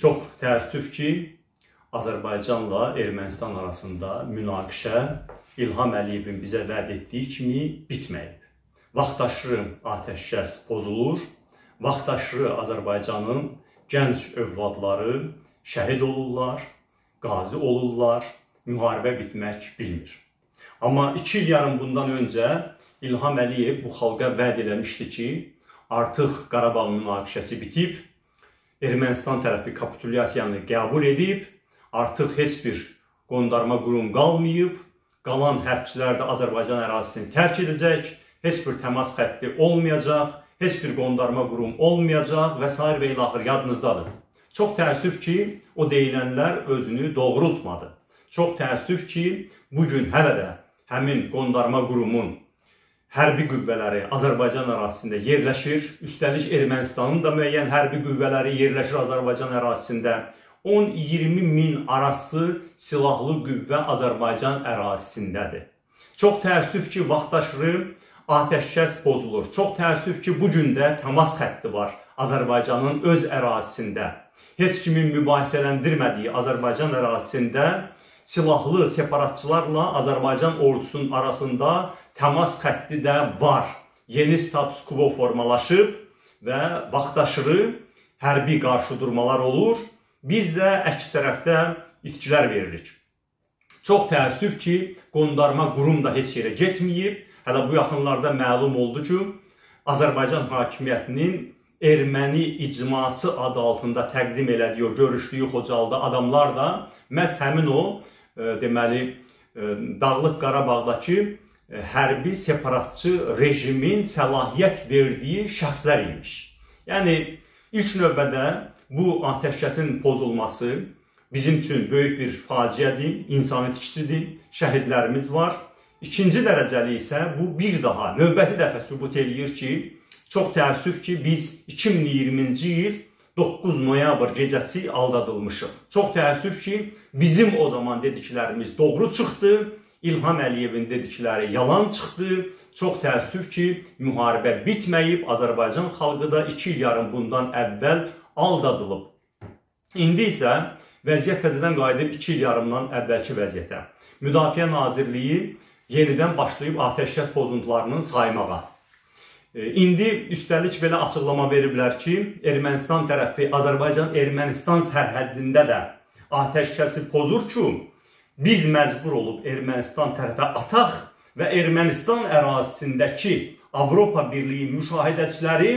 Çox təəssüf ki, Azərbaycanla Ermənistan arasında münaqişə İlham Əliyevin bizə vəd etdiyi kimi bitməyib. Vaxtaşırı atəşkəs pozulur, vaxtaşırı Azərbaycanın gənc övladları şəhid olurlar, qazi olurlar, müharibə bitmək bilmir. Amma iki il yarım bundan öncə İlham Əliyev bu xalqa vəd eləmişdi ki, artıq Qarabağ münaqişəsi bitib, Ermənistan tərəfi kapitulyasiyanı qəbul edib, artıq heç bir qondarma qurum qalmayıb, qalan hərbçilər də Azərbaycan ərazisini tərk edəcək, heç bir təmas xətti olmayacaq, heç bir qondarma qurum olmayacaq və s. və ilaxır yadınızdadır. Çox təəssüf ki, o deyilənlər özünü doğrultmadı. Çox təəssüf ki, bu gün hələ də həmin qondarma qurumun hərbi qüvvələri Azərbaycan ərazisində yerləşir. Üstəlik Ermənistanın da müəyyən hərbi qüvvələri yerləşir Azərbaycan ərazisində. 10-20 min arası silahlı qüvvə Azərbaycan ərazisindədir. Çox təəssüf ki, vaxtaşırı atəşkəs pozulur. Çox təəssüf ki, bu gün də təmas xətti var Azərbaycanın öz ərazisində. Heç kimin mübahisələndirmədiyi Azərbaycan ərazisində silahlı separatçılarla Azərbaycan ordusunun arasında təmas xətti də var. Yeni status quo formalaşıb və vaxtaşırı hərbi qarşıdurmalar olur. Biz də əks tərəfdə itkilər veririk. Çox təəssüf ki, qondarma qurum da heç yerə getməyib. Hələ bu yaxınlarda məlum oldu ki, Azərbaycan hakimiyyətinin erməni icması adı altında təqdim elədiyi o görüşdüyü Xocalda adamlar da məhz həmin o e, deməli e, Dağlıq Qarabağdakı hərbi separatçı rejimin səlahiyyət verdiyi şəxslər imiş. Yəni ilk növbədə bu atəşkəsin pozulması bizim üçün böyük bir faciədir, insani tikisidir, şəhidlərimiz var. İkinci dərəcəli isə bu bir daha növbəti dəfə sübut eləyir ki, çox təəssüf ki, biz 2020-ci il 9 noyabr gecəsi aldadılmışıq. Çox təəssüf ki, bizim o zaman dediklərimiz doğru çıxdı İlham Əliyevin dedikləri yalan çıxdı. Çox təəssüf ki, müharibə bitməyib. Azərbaycan xalqı da 2 il yarım bundan əvvəl aldadılıb. İndi isə vəziyyət təzədən qayıdıb 2 il yarımdan əvvəlki vəziyyətə. Müdafiə Nazirliyi yenidən başlayıb atəşkəs pozuntularının saymağa. E, indi üstəlik belə açıqlama veriblər ki, Ermənistan tərəfi Azərbaycan-Ermənistan sərhəddində də atəşkəsi pozur ki, biz məcbur olub Ermənistan tərəfə ataq və Ermənistan ərazisindəki Avropa Birliyi müşahidəçiləri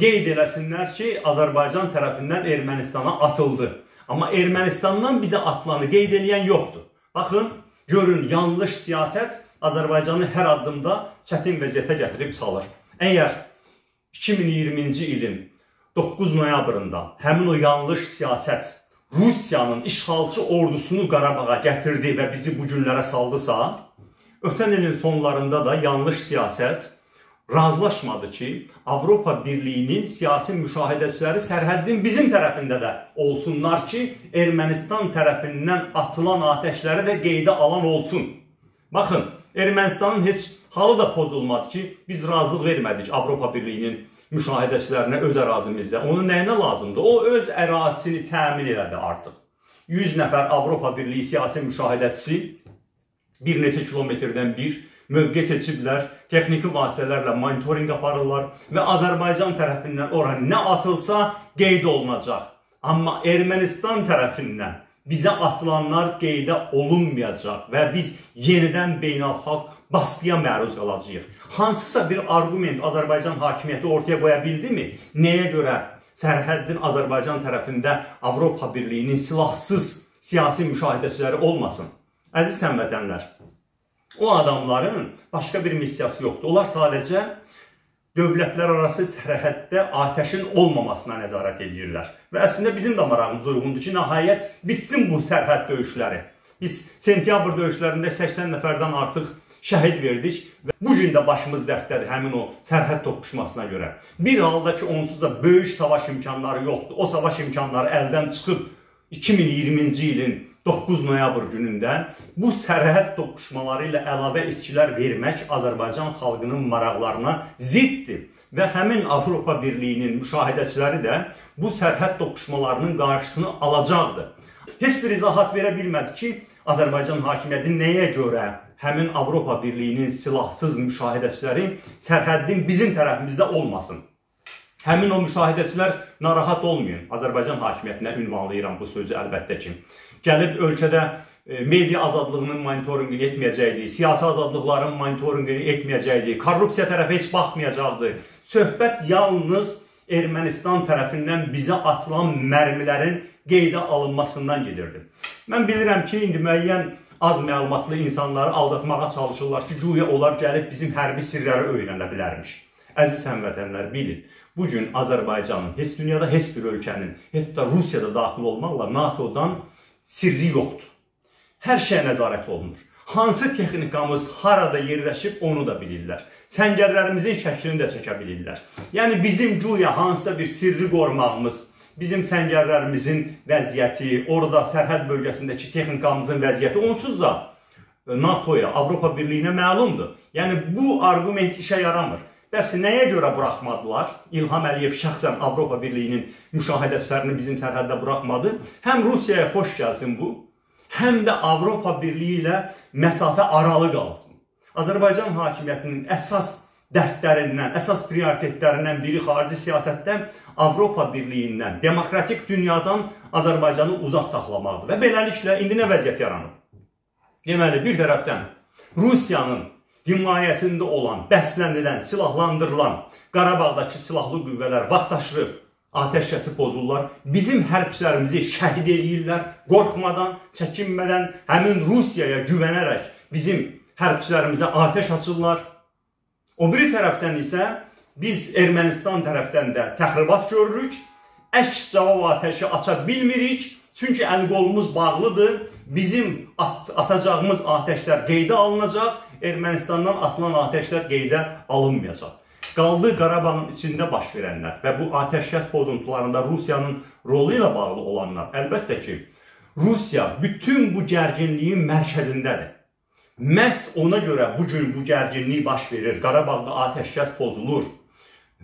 qeyd eləsinlər ki, Azərbaycan tərəfindən Ermənistana atıldı. Amma Ermənistandan bizə atılanı qeyd eləyən yoxdur. Baxın, görün, yanlış siyasət Azərbaycanı hər addımda çətin vəziyyətə gətirib salır. Əgər 2020-ci ilin 9 noyabrında həmin o yanlış siyasət Rusiyanın işğalçı ordusunu Qarabağa gətirdi və bizi bu günlərə saldısa, ötən ilin sonlarında da yanlış siyasət razılaşmadı ki, Avropa Birliyinin siyasi müşahidəçiləri sərhəddin bizim tərəfində də olsunlar ki, Ermənistan tərəfindən atılan atəşləri də qeydə alan olsun. Baxın, Ermənistanın heç halı da pozulmadı ki, biz razılıq vermədik Avropa Birliyinin müşahidəçilərinə öz ərazimizdə. Onun nəyinə lazımdır? O öz ərazisini təmin elədi artıq. 100 nəfər Avropa Birliyi siyasi müşahidəçisi bir neçə kilometrdən bir mövqe seçiblər, texniki vasitələrlə monitorinq aparırlar və Azərbaycan tərəfindən ora nə atılsa qeyd olunacaq. Amma Ermənistan tərəfindən bizə atılanlar qeydə olunmayacaq və biz yenidən beynəlxalq baskıya məruz qalacağıq. Hansısa bir arqument Azərbaycan hakimiyyəti ortaya qoya bildimi? Nəyə görə sərhəddin Azərbaycan tərəfində Avropa Birliyinin silahsız siyasi müşahidəçiləri olmasın? Əziz həmvətənlər, o adamların başqa bir missiyası yoxdur. Onlar sadəcə dövlətlər arası sərhəddə atəşin olmamasına nəzarət edirlər. Və əslində bizim də marağımız uyğundur ki, nəhayət bitsin bu sərhəd döyüşləri. Biz sentyabr döyüşlərində 80 nəfərdən artıq şəhid verdik və bu gün də başımız dərdlədir həmin o sərhəd toqquşmasına görə. Bir halda ki, onsuz da böyük savaş imkanları yoxdur. O savaş imkanları əldən çıxıb 2020-ci ilin 9 noyabr günündə bu sərhəd toqquşmaları ilə əlavə itkilər vermək Azərbaycan xalqının maraqlarına ziddir və həmin Avropa Birliyinin müşahidəçiləri də bu sərhəd toqquşmalarının qarşısını alacaqdır. Heç bir izahat verə bilmədi ki, Azərbaycan hakimiyyəti nəyə görə həmin Avropa Birliyinin silahsız müşahidəçiləri sərhəddin bizim tərəfimizdə olmasın. Həmin o müşahidəçilər narahat olmayın. Azərbaycan hakimiyyətinə ünvanlayıram bu sözü əlbəttə ki. Gəlib ölkədə e, media azadlığının monitorinqini etməyəcəkdi, siyasi azadlıqların monitorinqini etməyəcəkdi, korrupsiya tərəfə heç baxmayacaqdı. Söhbət yalnız Ermənistan tərəfindən bizə atılan mərmilərin qeydə alınmasından gedirdi. Mən bilirəm ki, indi müəyyən az məlumatlı insanları aldatmağa çalışırlar ki, güya onlar gəlib bizim hərbi sirləri öyrənə bilərmiş. Əziz həmvətənlər, bilin, bu gün Azərbaycanın, heç dünyada heç bir ölkənin, hətta Rusiyada daxil olmaqla NATO-dan sirri yoxdur. Hər şey nəzarət olunur. Hansı texnikamız harada yerləşib onu da bilirlər. Səngərlərimizin şəklini də çəkə bilirlər. Yəni bizim güya hansısa bir sirri qorumağımız, bizim səngərlərimizin vəziyyəti, orada sərhəd bölgəsindəki texnikamızın vəziyyəti onsuz da NATO-ya, Avropa Birliyinə məlumdur. Yəni bu arqument işə yaramır. Bəs nəyə görə buraxmadılar? İlham Əliyev şəxsən Avropa Birliyinin müşahidəçilərini bizim sərhəddə buraxmadı. Həm Rusiyaya xoş gəlsin bu, həm də Avropa Birliyi ilə məsafə aralı qalsın. Azərbaycan hakimiyyətinin əsas dərdlərindən, əsas prioritetlərindən biri xarici siyasətdən Avropa Birliyindən, demokratik dünyadan Azərbaycanı uzaq saxlamaqdır. Və beləliklə indi nə vəziyyət yaranıb? Deməli, bir tərəfdən Rusiyanın himayəsində olan, bəslənilən, silahlandırılan Qarabağdakı silahlı qüvvələr vaxtaşırı atəşkəsi pozurlar. Bizim hərbçilərimizi şəhid eləyirlər. Qorxmadan, çəkinmədən, həmin Rusiyaya güvənərək bizim hərbçilərimizə atəş açırlar. O biri tərəfdən isə biz Ermənistan tərəfdən də təxribat görürük. Əks cavab atəşi aça bilmirik. Çünki əl qolumuz bağlıdır. Bizim at atacağımız atəşlər qeydə alınacaq. Ermənistandan atılan atəşlər qeydə alınmayacaq. Qaldı Qarabağın içində baş verənlər və bu atəşkəs pozuntularında Rusiyanın rolu ilə bağlı olanlar. Əlbəttə ki, Rusiya bütün bu gərginliyin mərkəzindədir. Məhz ona görə bu gün bu gərginlik baş verir. Qarabağda atəşkəs pozulur.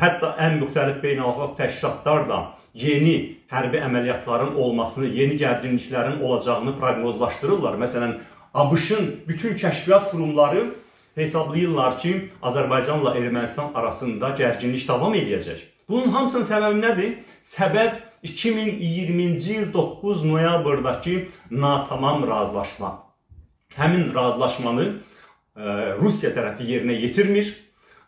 Hətta ən müxtəlif beynəlxalq təşkilatlar da yeni hərbi əməliyyatların olmasını, yeni gərginliklərin olacağını proqnozlaşdırırlar. Məsələn, ABŞ-ın bütün kəşfiyyat qurumları hesablayırlar ki, Azərbaycanla Ermənistan arasında gərginlik davam edəcək. Bunun hamısının səbəbi nədir? Səbəb 2020-ci il 9 noyabrdakı natamam razılaşma. Həmin razılaşmanı ə, e, Rusiya tərəfi yerinə yetirmir.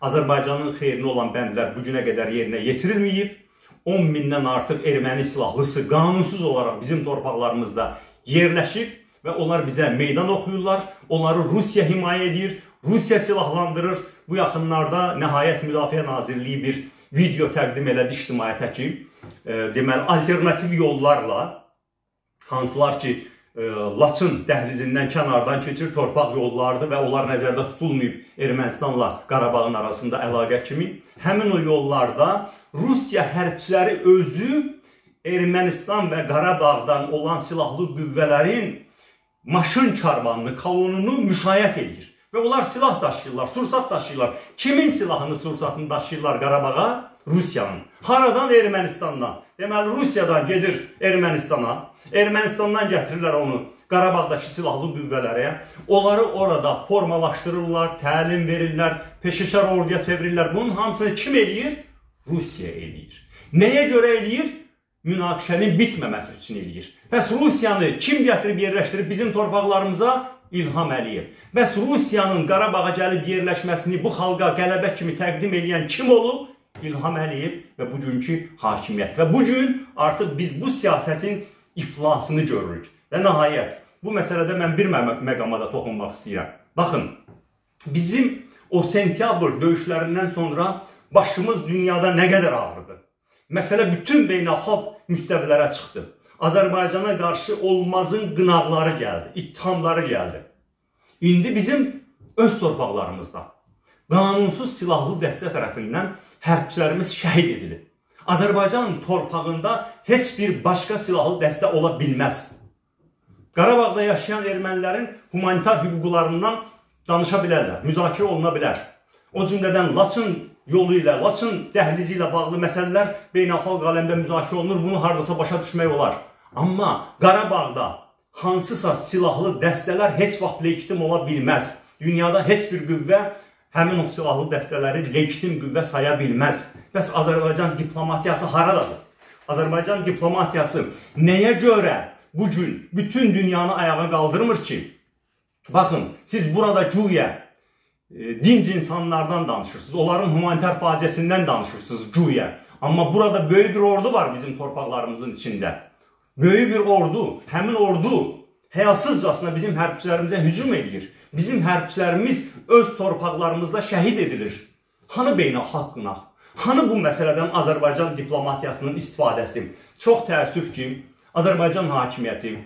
Azərbaycanın xeyrinə olan bəndlər bu günə qədər yerinə yetirilməyib. 10 mindən artıq erməni silahlısı qanunsuz olaraq bizim torpaqlarımızda yerləşib və onlar bizə meydan oxuyurlar. Onları Rusiya himayə edir. Rusiya silahlandırır. Bu yaxınlarda Nəhayət Müdafiə Nazirliyi bir video təqdim elədi ictimaiyyətə ki, e, deməli alternativ yollarla hansılar ki, e, Laçın dəhlizindən kənardan keçir torpaq yollardır və onlar nəzərdə tutulmayıb Ermənistanla Qarabağın arasında əlaqə kimi. Həmin o yollarda Rusiya hərbçiləri özü Ermənistan və Qarabağdan olan silahlı qüvvələrin maşın karvanını, kolonunu müşayiət edir. Və onlar silah daşıyırlar, sursat daşıyırlar. Kimin silahını, sursatını daşıyırlar Qarabağa? Rusiyanın. Haradan? Ermənistandan. Deməli, Rusiyadan gedir Ermənistana. Ermənistandan gətirirlər onu Qarabağdakı silahlı qüvvələrə. Onları orada formalaşdırırlar, təlim verirlər, peşəkar orduya çevirirlər. Bunun hamısını kim eləyir? Rusiya eləyir. Nəyə görə eləyir? Münaqişənin bitməməsi üçün eləyir. Bəs Rusiyanı kim gətirib yerləşdirib bizim torpaqlarımıza? İlham Əliyev. Bəs Rusiyanın Qarabağa gəlib yerləşməsini bu xalqa qələbə kimi təqdim edən kim olub? İlham Əliyev və bugünkü hakimiyyət. Və bu gün artıq biz bu siyasətin iflasını görürük. Və nəhayət bu məsələdə mən bir məqama da toxunmaq istəyirəm. Baxın, bizim o sentyabr döyüşlərindən sonra başımız dünyada nə qədər ağrıdı. Məsələ bütün beynəlxalq müstəvilərə çıxdı. Azərbaycana qarşı olmazın qınaqları gəldi, ittihamları gəldi. İndi bizim öz torpaqlarımızda qanunsuz silahlı dəstə tərəfindən hərbçilərimiz şəhid edilib. Azərbaycan torpağında heç bir başqa silahlı dəstə ola bilməz. Qarabağda yaşayan ermənilərin humanitar hüquqlarından danışa bilərlər, müzakirə oluna bilər. O cümlədən Laçın yolu ilə, Laçın dəhlizi ilə bağlı məsələlər beynəlxalq aləmdə müzakirə olunur. Bunu hardasa başa düşmək olar. Amma Qarabağda hansısa silahlı dəstələr heç vaxt legitim ola bilməz. Dünyada heç bir qüvvə həmin o silahlı dəstələri legitim qüvvə saya bilməz. Bəs Azərbaycan diplomatiyası haradadır? Azərbaycan diplomatiyası nəyə görə bu gün bütün dünyanı ayağa qaldırmır ki? Baxın, siz burada güya dinc insanlardan danışırsınız. Onların humanitar faciəsindən danışırsınız güya. Amma burada böyük bir ordu var bizim torpaqlarımızın içində. Böyük bir ordu, həmin ordu həyasızcasına bizim hərbçilərimizə hücum edir. Bizim hərbçilərimiz öz torpaqlarımızda şəhid edilir. Hanı beynəlxalq qınaq? Hanı bu məsələdən Azərbaycan diplomatiyasının istifadəsi? Çox təəssüf ki, Azərbaycan hakimiyyəti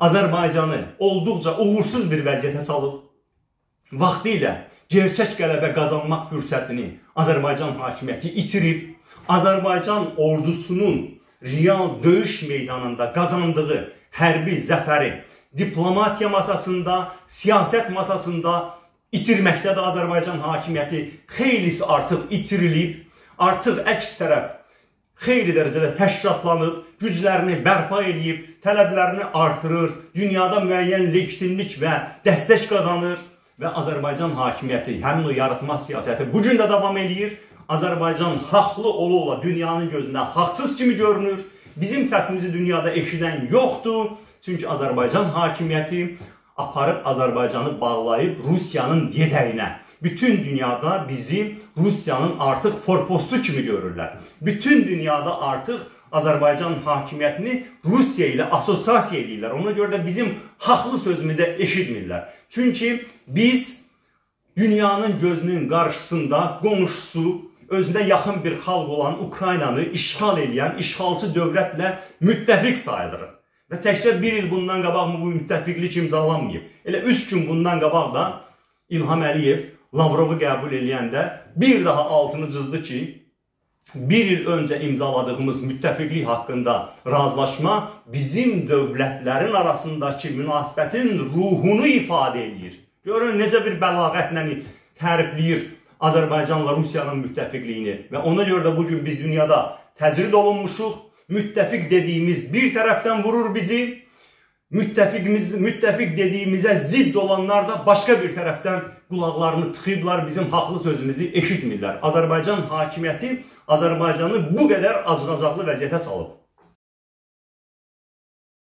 Azərbaycanı olduqca uğursuz bir vəziyyətə salıb. Vaxtı ilə gerçək qələbə qazanmaq fürsətini Azərbaycan hakimiyyəti itirib. Azərbaycan ordusunun real döyüş meydanında qazandığı hərbi zəfəri diplomatiya masasında, siyasət masasında itirməkdədir Azərbaycan hakimiyyəti. Xeylisi artıq itirilib, artıq əks tərəf xeyli dərəcədə təşkilatlanıb, güclərini bərpa eləyib, tələblərini artırır, dünyada müəyyən legitimlik və dəstək qazanır və Azərbaycan hakimiyyəti, həmin o yaratma siyasəti bu gün də davam eləyir. Azərbaycan haqlı ola-ola dünyanın gözündə haqsız kimi görünür. Bizim səsimizi dünyada eşidən yoxdur. Çünki Azərbaycan hakimiyyəti aparıb Azərbaycanı bağlayıb Rusiyanın yedəyinə bütün dünyada bizi Rusiyanın artıq forpostu kimi görürlər. Bütün dünyada artıq Azərbaycan hakimiyyətini Rusiya ilə assosiasiya edirlər. Ona görə də bizim haqlı sözümüzü eşitmirlər. Çünki biz dünyanın gözünün qarşısında qonşusu, özünə yaxın bir xalq olan Ukraynanı işğal edən işğalçı dövlətlə müttəfiq sayılırıq. Və təkcə bir il bundan qabaq bu müttəfiqlik imzalanmayıb. Elə 3 gün bundan qabaq da İlham Əliyev Lavrovu qəbul eləyəndə bir daha altını cızdı ki, bir il öncə imzaladığımız müttəfiqlik haqqında razılaşma bizim dövlətlərin arasındakı münasibətin ruhunu ifadə edir. Görün necə bir bəlağətlə tərifləyir Azərbaycanla Rusiyanın müttəfiqliyini və ona görə də bu gün biz dünyada təcrid olunmuşuq. Müttəfiq dediyimiz bir tərəfdən vurur bizi, müttəfiqimiz, müttəfiq dediyimizə zidd olanlar da başqa bir tərəfdən qulaqlarını tıxıyıblar, bizim haqlı sözümüzü eşitmirlər. Azərbaycan hakimiyyəti Azərbaycanı bu qədər acınacaqlı vəziyyətə salıb.